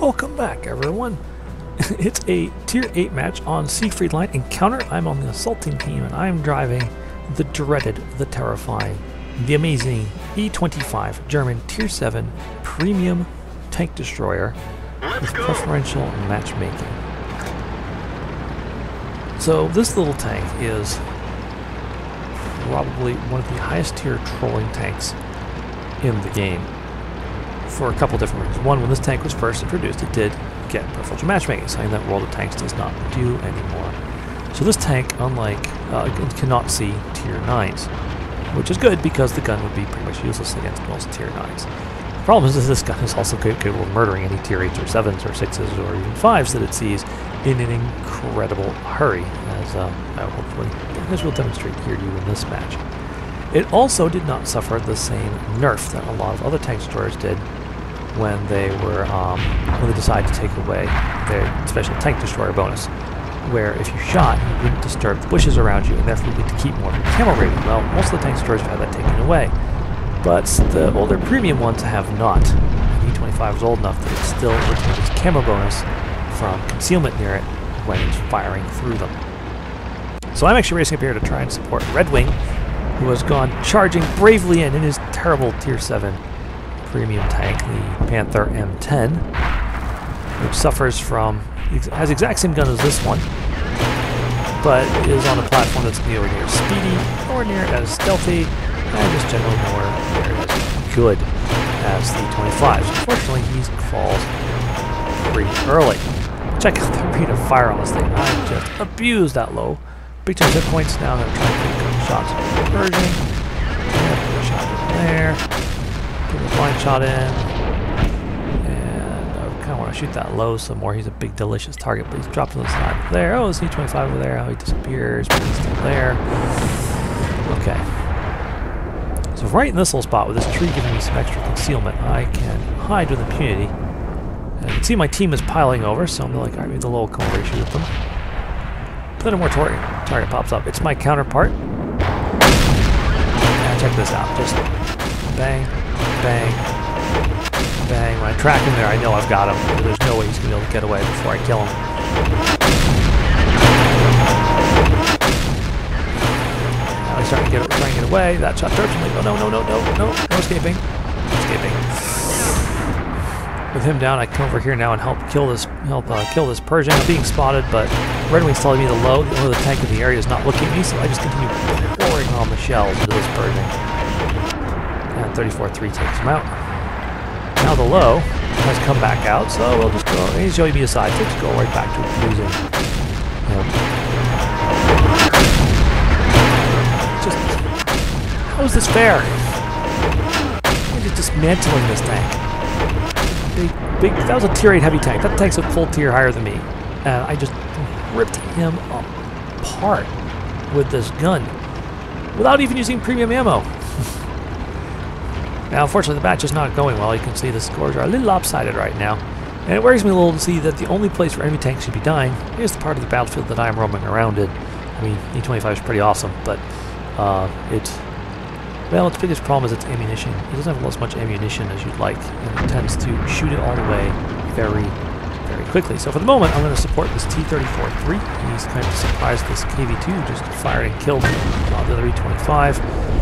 Welcome back, everyone. it's a Tier 8 match on Siegfried Line Encounter. I'm on the assaulting team, and I'm driving the dreaded, the terrifying, the amazing E25 German Tier 7 Premium Tank Destroyer with preferential matchmaking. So this little tank is probably one of the highest tier trolling tanks in the game for a couple different reasons. One, when this tank was first introduced, it did get preferential matchmaking, something that World of Tanks does not do anymore. So this tank, unlike, uh, cannot see tier 9s, which is good because the gun would be pretty much useless against most tier 9s. The problem is that this gun is also capable of murdering any tier 8s or 7s or 6s or even 5s that it sees in an incredible hurry, as uh, hopefully this will demonstrate here to you in this match. It also did not suffer the same nerf that a lot of other tank destroyers did when they were um, when they decided to take away their special tank destroyer bonus, where if you shot, you wouldn't disturb the bushes around you, and therefore you get to keep more of your camo rating. Well, most of the tank destroyers have had that taken away, but the older premium ones have not. The E25 is old enough that it still retains its camo bonus from concealment near it when it's firing through them. So I'm actually racing up here to try and support Red Wing, who has gone charging bravely in in his terrible Tier 7 premium tank, the Panther M10, which suffers from, has exact same gun as this one, but is on a platform that's nowhere near speedy, nowhere near as stealthy, and just generally as good as the 25s. Unfortunately, he falls pretty early. Check out the rate of fire on this thing. I just abused that Löwe. Big chunk hit points now. I'm going to try and get a couple shot there. Shot in. And uh, I kind of want to shoot that Löwe some more. He's a big, delicious target, but he's dropped to the side there. Oh, it's E25 over there. Oh, he disappears, but he's still there. Okay. So right in this little spot with this tree giving me some extra concealment, I can hide with impunity. And you can see my team is piling over, so I'm like, alright, maybe the Löwe come over shoot them. But then a more target, target pops up. It's my counterpart. And check this out. Just bang, bang, bang. When I track him there, I know I've got him. There's no way he's going to be able to get away before I kill him. Now he's starting to get, trying to get away. That shot me. Oh, no, no, no, no, no, no escaping. No escaping with him down, I come over here now and help kill this help uh, kill this Pershing. I'm being spotted, but Red Wing's telling me the Löwe, the, the tank in the area is not looking at me, so I just continue pouring on the shells into this Pershing. And 34-3 takes him out. Now the Löwe has come back out, so we'll just go. He's showing me a side, so go right back to him. Just how is this fair? Just dismantling this tank big, big, that was a tier 8 heavy tank. That tank's a full tier higher than me. And I just ripped him apart with this gun without even using premium ammo. Now, unfortunately, the match is not going well. You can see the scores are a little lopsided right now. And it worries me a little to see that the only place where enemy tanks should be dying is the part of the battlefield that I am roaming around in. I mean, E25 is pretty awesome, but uh, it well, its biggest problem is its ammunition. It doesn't have as much ammunition as you'd like, and it tends to shoot it all the way very, very quickly. So for the moment, I'm going to support this T-34-3. He's kind of surprised this KV-2 just fired and killed uh, the other E-25.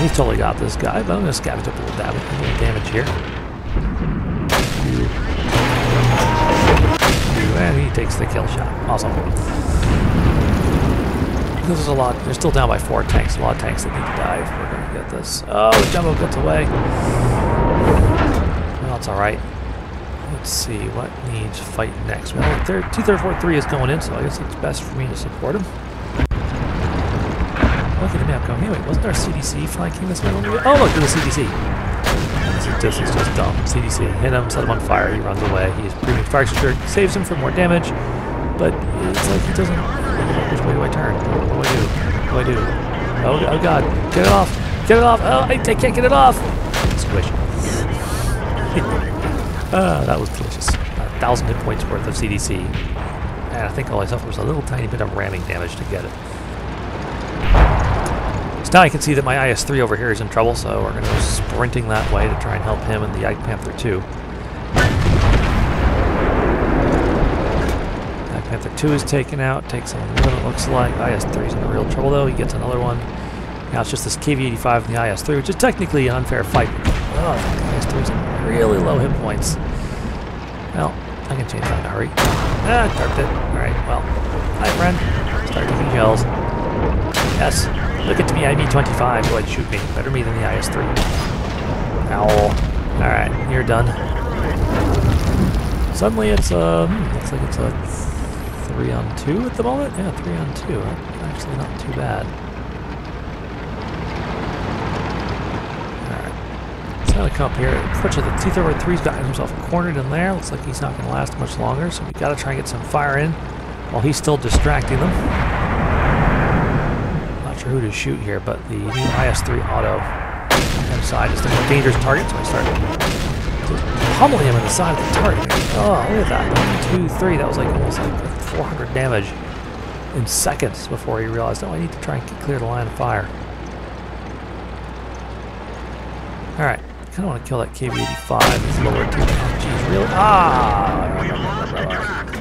He's totally got this guy, but I'm going to scavenge up a little damage, a little damage here. And he takes the kill shot. Awesome. This is a lot. They're still down by four tanks. A lot of tanks that need to die if we're going to get this. Oh, the jumbo gets away. Well, it's alright. Let's see what needs fight next. Well, 2343 is going in, so I guess it's best for me to support him. Look at the map going. Anyway, wasn't our CDC flanking this way? Oh, look, there's a CDC. This is just dumb. CDC. Hit him, set him on fire, he runs away. He's premium fire extinguisher, saves him for more damage, but it's like he doesn't which way do I turn? What do I do? What do I do? Oh, oh god. Get it off! Get it off! Oh, I, I can't get it off! Squish. uh, that was delicious. A thousand hit points worth of CDC. And I think all I suffered was a little tiny bit of ramming damage to get it. Now I can see that my IS-3 over here is in trouble, so we're going to go sprinting that way to try and help him and the Ike Panther 2. Black Panther 2 is taken out, takes on one it looks like. IS-3 is in real trouble though, he gets another one. Now it's just this KV-85 and the IS-3, which is technically an unfair fight. Oh, the IS-3 is in really low hit points. Well, I can change that in a hurry. Ah, tarped it. Alright, well. Hi, friend. Start taking shells. Yes. Look at me, IB-25. Go ahead, shoot me. Better me than the IS-3. Ow. Alright, you're done. Suddenly it's, uh, hmm, looks like it's a 3 on 2 at the moment? Yeah, 3 on 2. Actually not too bad. going to come up here. Unfortunately, the T-33's got himself cornered in there. Looks like he's not going to last much longer, so we got to try and get some fire in while he's still distracting them. Sure who to shoot here, but the new IS-3 auto side is the more dangerous target, so I start pummeling him in the side of the target. Oh, look at that. One, two, three. That was like almost like 400 damage in seconds before he realized, oh, I need to try and clear the line of fire. All right I kind of want to kill that KV-85. It's lower to Jeez, really? Ah!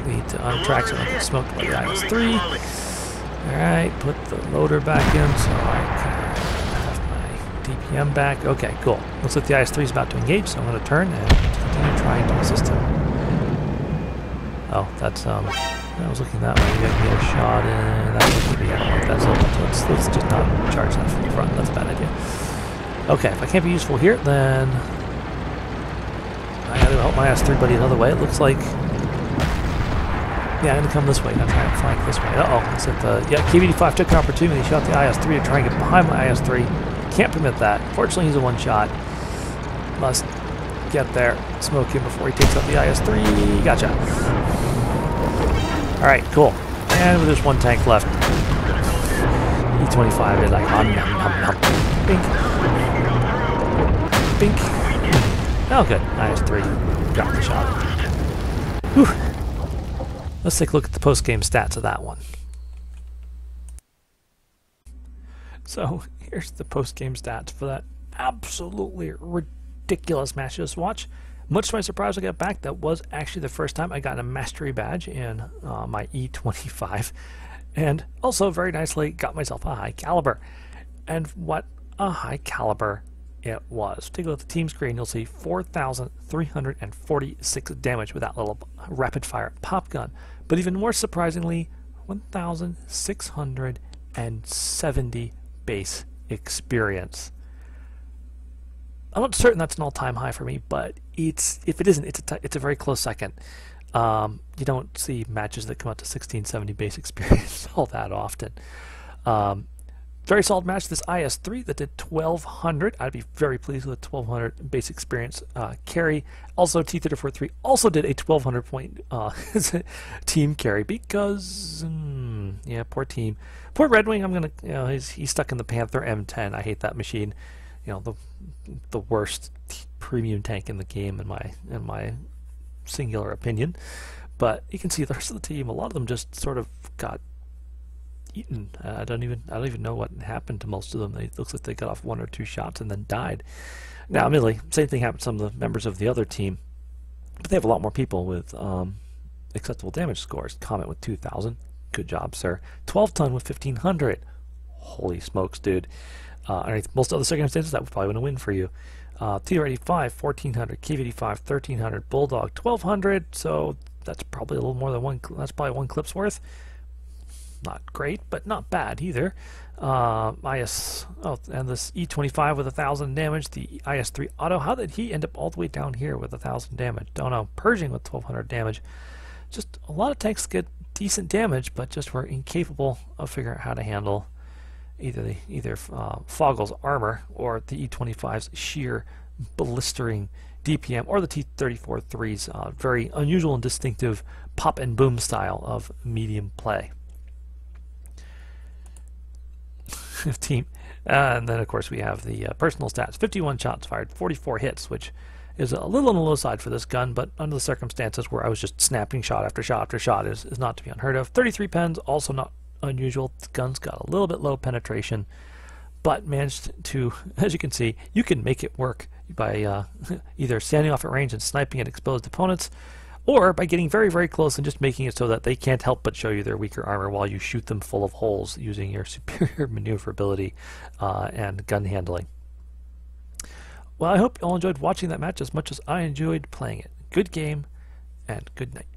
We need to untrack so I can smoke by the IS-3. Alright, put the loader back in so I can have my DPM back. Okay, cool. Looks like the IS-3 is about to engage, so I'm going to turn and continue trying to assist him. Oh, that's, um... I was looking that way. You got to get a shot in. That would be, don't let's, let's just not charge that from the front. That's a bad idea. Okay, if I can't be useful here, then I gotta help my IS-3 buddy another way. It looks like... Yeah, I'm gonna come this way, not try and flank this way. Uh-oh, it's the... Yeah, KV-85 took an opportunity, shot the IS-3 to try and get behind my IS-3. Can't permit that. Fortunately, he's a one-shot. Must get there, smoke him before he takes out the IS-3. Gotcha. Alright, cool. And there's one tank left. E-25 is like, nom nom nom. Bink. Bink. Oh, good. IS-3. Got the shot. Whew. Let's take a look at the post-game stats of that one. So, here's the post-game stats for that absolutely ridiculous match just watch. Much to my surprise, I got back. That was actually the first time I got a mastery badge in uh, my E25. And also, very nicely, got myself a high caliber. And what a high caliber it was. Take a look at the team screen, you'll see 4,346 damage with that little rapid fire pop gun. But even more surprisingly, 1,670 base experience. I'm not certain that's an all-time high for me, but it's if it isn't, it's a it's a very close second. Um, you don't see matches that come out to 1670 base experience all that often. Um, very solid match. This IS-3 that did 1200. I'd be very pleased with a 1200 base experience uh, carry. Also, T-34-3 also did a 1200 point uh, team carry because, mm, yeah, poor team. Poor Red Wing, I'm going to, you know, he's, he's stuck in the Panther M10. I hate that machine. You know, the the worst premium tank in the game in my in my singular opinion. But you can see the rest of the team, a lot of them just sort of got eaten. Uh, I don't even I don't even know what happened to most of them. It looks like they got off one or two shots and then died. Now, admittedly, same thing happened to some of the members of the other team, but they have a lot more people with um, acceptable damage scores. Comet with 2,000. Good job, sir. 12 ton with 1,500. Holy smokes, dude. Uh, underneath most other circumstances, that would probably win a win for you. Uh, TR85, 1400, KV85, 1300, Bulldog, 1200. So that's probably a little more than one. That's probably one clip's worth not great, but not bad either. Uh, IS, oh, and this E25 with a thousand damage, the IS3 auto. How did he end up all the way down here with a thousand damage? Don't know. Pershing with 1200 damage. Just a lot of tanks get decent damage, but just were incapable of figuring out how to handle either the, either uh, Foggle's armor or the E25's sheer blistering DPM or the T-34-3's uh, very unusual and distinctive pop and boom style of medium play. Team. Uh, and then, of course, we have the uh, personal stats 51 shots fired, 44 hits, which is a little on the low side for this gun, but under the circumstances where I was just snapping shot after shot after shot is, is not to be unheard of. 33 pens, also not unusual. The gun's got a little bit low penetration, but managed to, as you can see, you can make it work by uh, either standing off at range and sniping at exposed opponents, or by getting very, very close and just making it so that they can't help but show you their weaker armor while you shoot them full of holes using your superior maneuverability uh, and gun handling. Well, I hope you all enjoyed watching that match as much as I enjoyed playing it. Good game, and good night.